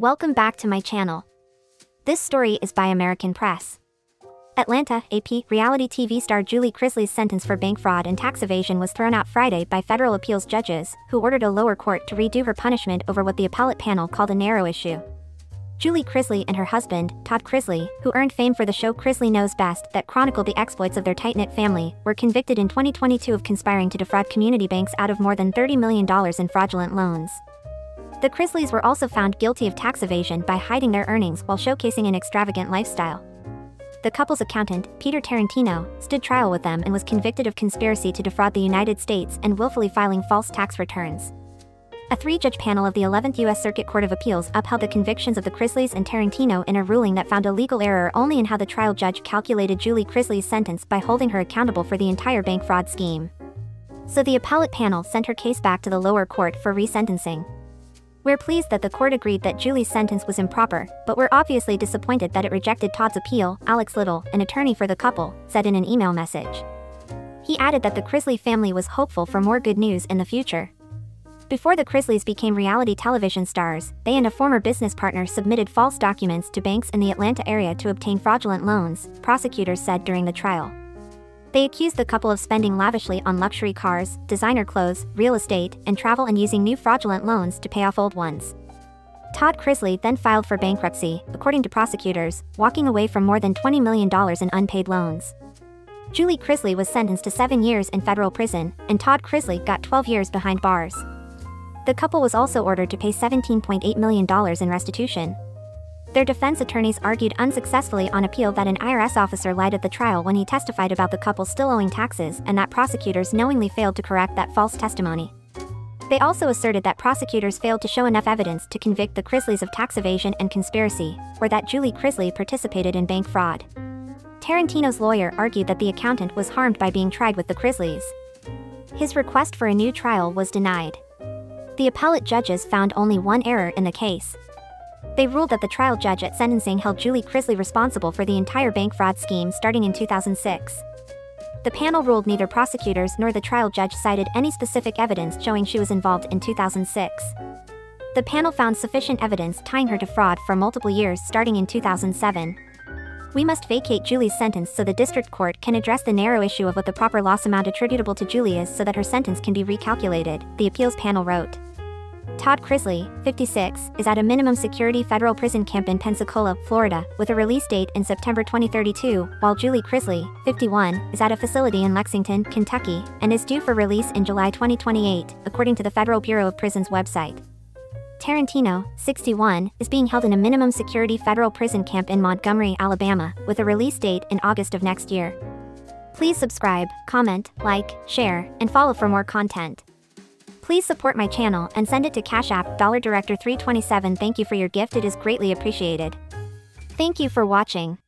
Welcome back to my channel. This story is by American Press. Atlanta, AP, reality TV star Julie Chrisley's sentence for bank fraud and tax evasion was thrown out Friday by federal appeals judges, who ordered a lower court to redo her punishment over what the appellate panel called a narrow issue. Julie Chrisley and her husband, Todd Chrisley, who earned fame for the show Chrisley Knows Best that chronicled the exploits of their tight-knit family, were convicted in 2022 of conspiring to defraud community banks out of more than $30 million in fraudulent loans. The Chrisleys were also found guilty of tax evasion by hiding their earnings while showcasing an extravagant lifestyle. The couple's accountant, Peter Tarantino, stood trial with them and was convicted of conspiracy to defraud the United States and willfully filing false tax returns. A three-judge panel of the 11th U.S. Circuit Court of Appeals upheld the convictions of the Chrisleys and Tarantino in a ruling that found a legal error only in how the trial judge calculated Julie Chrisley's sentence by holding her accountable for the entire bank fraud scheme. So the appellate panel sent her case back to the lower court for resentencing. We're pleased that the court agreed that Julie's sentence was improper, but we're obviously disappointed that it rejected Todd's appeal, Alex Little, an attorney for the couple, said in an email message. He added that the Chrisley family was hopeful for more good news in the future. Before the Chrisleys became reality television stars, they and a former business partner submitted false documents to banks in the Atlanta area to obtain fraudulent loans, prosecutors said during the trial. They accused the couple of spending lavishly on luxury cars, designer clothes, real estate, and travel and using new fraudulent loans to pay off old ones. Todd Chrisley then filed for bankruptcy, according to prosecutors, walking away from more than $20 million in unpaid loans. Julie Chrisley was sentenced to seven years in federal prison, and Todd Chrisley got 12 years behind bars. The couple was also ordered to pay $17.8 million in restitution, their defense attorneys argued unsuccessfully on appeal that an IRS officer lied at the trial when he testified about the couple still owing taxes and that prosecutors knowingly failed to correct that false testimony. They also asserted that prosecutors failed to show enough evidence to convict the Chrisleys of tax evasion and conspiracy, or that Julie Chrisley participated in bank fraud. Tarantino's lawyer argued that the accountant was harmed by being tried with the Chrisleys. His request for a new trial was denied. The appellate judges found only one error in the case, they ruled that the trial judge at sentencing held Julie Chrisley responsible for the entire bank fraud scheme starting in 2006. The panel ruled neither prosecutors nor the trial judge cited any specific evidence showing she was involved in 2006. The panel found sufficient evidence tying her to fraud for multiple years starting in 2007. We must vacate Julie's sentence so the district court can address the narrow issue of what the proper loss amount attributable to Julie is so that her sentence can be recalculated, the appeals panel wrote. Todd Chrisley, 56, is at a minimum security federal prison camp in Pensacola, Florida, with a release date in September 2032, while Julie Chrisley, 51, is at a facility in Lexington, Kentucky, and is due for release in July 2028, according to the Federal Bureau of Prisons website. Tarantino, 61, is being held in a minimum security federal prison camp in Montgomery, Alabama, with a release date in August of next year. Please subscribe, comment, like, share, and follow for more content. Please support my channel and send it to Cash App Dollar Director 327. Thank you for your gift. It is greatly appreciated. Thank you for watching.